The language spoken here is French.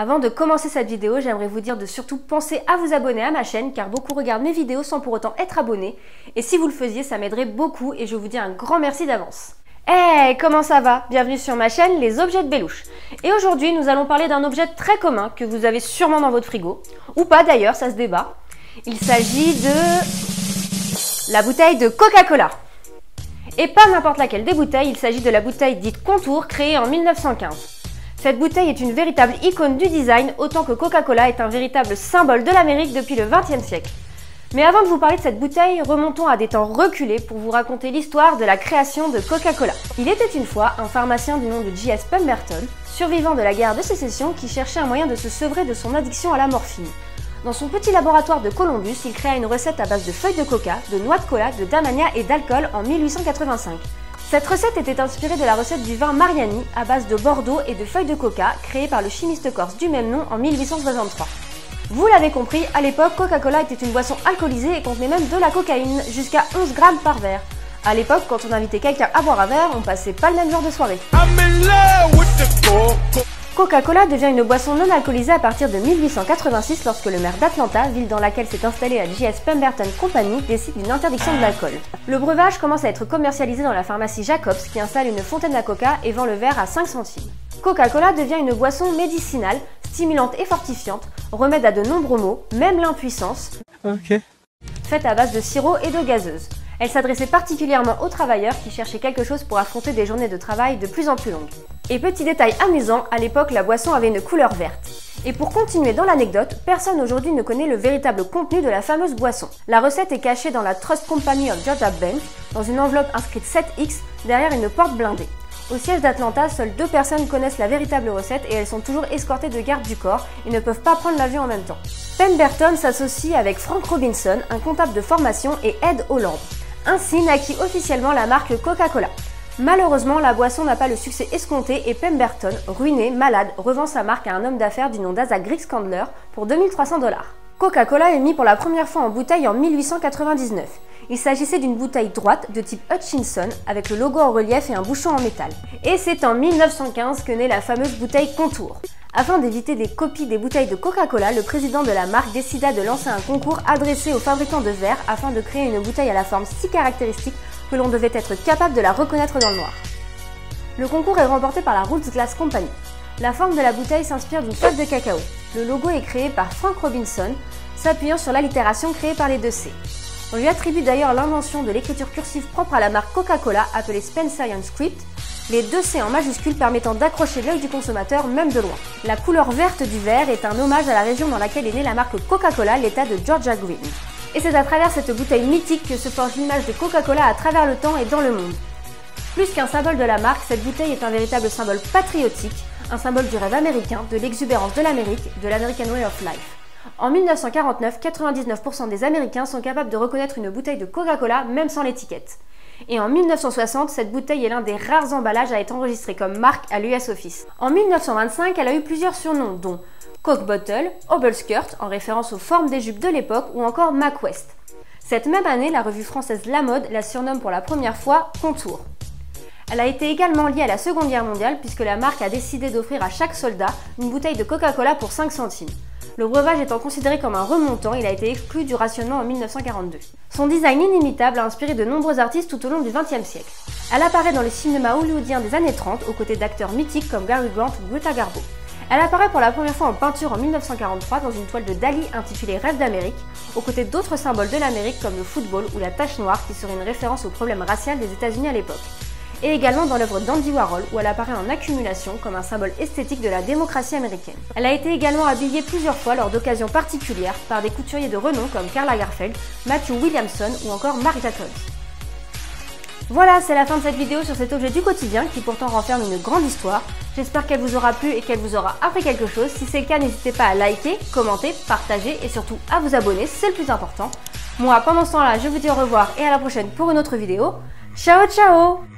Avant de commencer cette vidéo, j'aimerais vous dire de surtout penser à vous abonner à ma chaîne car beaucoup regardent mes vidéos sans pour autant être abonnés. Et si vous le faisiez, ça m'aiderait beaucoup et je vous dis un grand merci d'avance. Hey, comment ça va? Bienvenue sur ma chaîne Les Objets de Bélouche. Et aujourd'hui, nous allons parler d'un objet très commun que vous avez sûrement dans votre frigo. Ou pas d'ailleurs, ça se débat. Il s'agit de la bouteille de Coca-Cola. Et pas n'importe laquelle des bouteilles, il s'agit de la bouteille dite Contour créée en 1915. Cette bouteille est une véritable icône du design, autant que Coca-Cola est un véritable symbole de l'Amérique depuis le XXe siècle. Mais avant de vous parler de cette bouteille, remontons à des temps reculés pour vous raconter l'histoire de la création de Coca-Cola. Il était une fois un pharmacien du nom de J.S. Pemberton, survivant de la guerre de sécession, qui cherchait un moyen de se sevrer de son addiction à la morphine. Dans son petit laboratoire de Columbus, il créa une recette à base de feuilles de coca, de noix de cola, de damania et d'alcool en 1885. Cette recette était inspirée de la recette du vin Mariani à base de Bordeaux et de feuilles de coca créée par le chimiste corse du même nom en 1863. Vous l'avez compris, à l'époque, Coca-Cola était une boisson alcoolisée et contenait même de la cocaïne, jusqu'à 11 grammes par verre. À l'époque, quand on invitait quelqu'un à boire un verre, on passait pas le même genre de soirée. Coca-Cola devient une boisson non alcoolisée à partir de 1886 lorsque le maire d'Atlanta, ville dans laquelle s'est installée la J.S. Pemberton Company, décide d'une interdiction de l'alcool. Le breuvage commence à être commercialisé dans la pharmacie Jacobs qui installe une fontaine à coca et vend le verre à 5 centimes. Coca-Cola devient une boisson médicinale, stimulante et fortifiante, remède à de nombreux maux, même l'impuissance, faite à base de sirop et d'eau gazeuse. Elle s'adressait particulièrement aux travailleurs qui cherchaient quelque chose pour affronter des journées de travail de plus en plus longues. Et petit détail amusant, à l'époque la boisson avait une couleur verte. Et pour continuer dans l'anecdote, personne aujourd'hui ne connaît le véritable contenu de la fameuse boisson. La recette est cachée dans la Trust Company of Georgia Bank, dans une enveloppe inscrite 7X, derrière une porte blindée. Au siège d'Atlanta, seules deux personnes connaissent la véritable recette et elles sont toujours escortées de gardes du corps et ne peuvent pas prendre l'avion en même temps. Pemberton s'associe avec Frank Robinson, un comptable de formation, et Ed Holland. Ainsi naquit officiellement la marque Coca-Cola. Malheureusement, la boisson n'a pas le succès escompté et Pemberton, ruiné, malade, revend sa marque à un homme d'affaires du nom d'Asa Grigskandler pour 2300 dollars. Coca-Cola est mis pour la première fois en bouteille en 1899. Il s'agissait d'une bouteille droite de type Hutchinson avec le logo en relief et un bouchon en métal. Et c'est en 1915 que naît la fameuse bouteille Contour. Afin d'éviter des copies des bouteilles de Coca-Cola, le président de la marque décida de lancer un concours adressé aux fabricants de verre afin de créer une bouteille à la forme si caractéristique que l'on devait être capable de la reconnaître dans le noir. Le concours est remporté par la Roots Glass Company. La forme de la bouteille s'inspire d'une fève de cacao. Le logo est créé par Frank Robinson, s'appuyant sur l'allitération créée par les deux C. On lui attribue d'ailleurs l'invention de l'écriture cursive propre à la marque Coca-Cola appelée Spencerian Script, les deux C en majuscule permettant d'accrocher l'œil du consommateur même de loin. La couleur verte du verre est un hommage à la région dans laquelle est née la marque Coca-Cola, l'état de Georgia Green. Et c'est à travers cette bouteille mythique que se forge l'image de Coca-Cola à travers le temps et dans le monde. Plus qu'un symbole de la marque, cette bouteille est un véritable symbole patriotique, un symbole du rêve américain, de l'exubérance de l'Amérique, de l'American Way of Life. En 1949, 99% des Américains sont capables de reconnaître une bouteille de Coca-Cola même sans l'étiquette. Et en 1960, cette bouteille est l'un des rares emballages à être enregistré comme marque à l'US Office. En 1925, elle a eu plusieurs surnoms, dont Coke Bottle, Skirt, en référence aux formes des jupes de l'époque, ou encore Mac West. Cette même année, la revue française La Mode la surnomme pour la première fois Contour. Elle a été également liée à la Seconde Guerre mondiale puisque la marque a décidé d'offrir à chaque soldat une bouteille de Coca-Cola pour 5 centimes. Le breuvage étant considéré comme un remontant, il a été exclu du rationnement en 1942. Son design inimitable a inspiré de nombreux artistes tout au long du XXe siècle. Elle apparaît dans les cinémas hollywoodiens des années 30 aux côtés d'acteurs mythiques comme Gary Grant ou Greta Garbo. Elle apparaît pour la première fois en peinture en 1943 dans une toile de Dali intitulée Rêve d'Amérique, aux côtés d'autres symboles de l'Amérique comme le football ou la tache noire qui serait une référence au problème racial des États-Unis à l'époque et également dans l'œuvre d'Andy Warhol où elle apparaît en accumulation comme un symbole esthétique de la démocratie américaine. Elle a été également habillée plusieurs fois lors d'occasions particulières par des couturiers de renom comme Karl Lagerfeld, Matthew Williamson ou encore Marc Jacobs. Voilà, c'est la fin de cette vidéo sur cet objet du quotidien qui pourtant renferme une grande histoire. J'espère qu'elle vous aura plu et qu'elle vous aura appris quelque chose. Si c'est le cas, n'hésitez pas à liker, commenter, partager et surtout à vous abonner, c'est le plus important. Moi, pendant ce temps-là, je vous dis au revoir et à la prochaine pour une autre vidéo. Ciao ciao